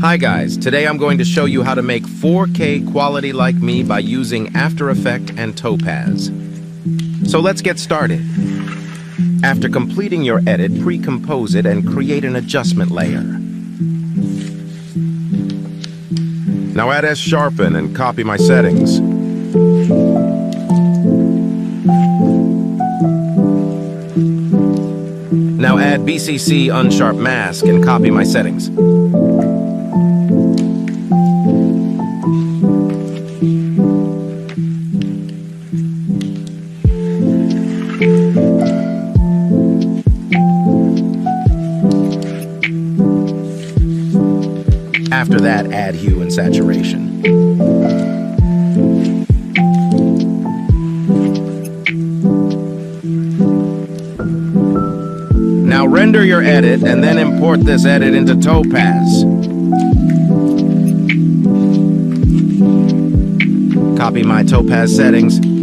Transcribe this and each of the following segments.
Hi guys, today I'm going to show you how to make 4K quality like me by using After Effects and Topaz. So let's get started. After completing your edit, pre-compose it and create an adjustment layer. Now add S-Sharpen and copy my settings. Now add BCC Unsharp Mask and copy my settings. After that, add hue and saturation. Now render your edit and then import this edit into Topaz. Copy my Topaz settings.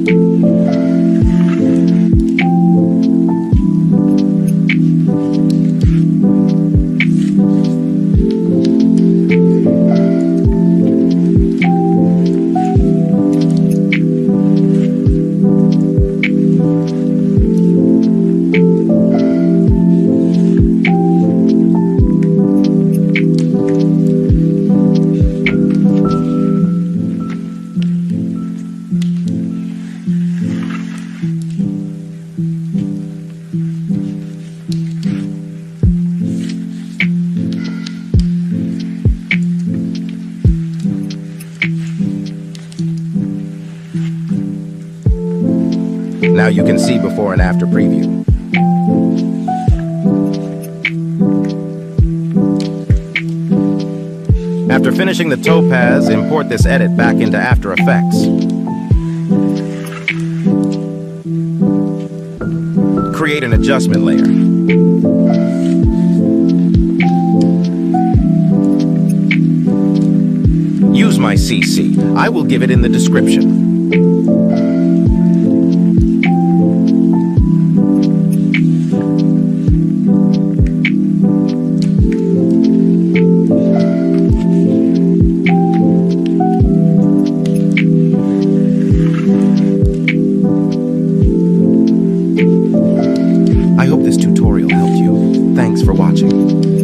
Now you can see before and after preview. After finishing the topaz, import this edit back into After Effects. Create an adjustment layer. Use my CC. I will give it in the description. I hope this tutorial helped you. Thanks for watching.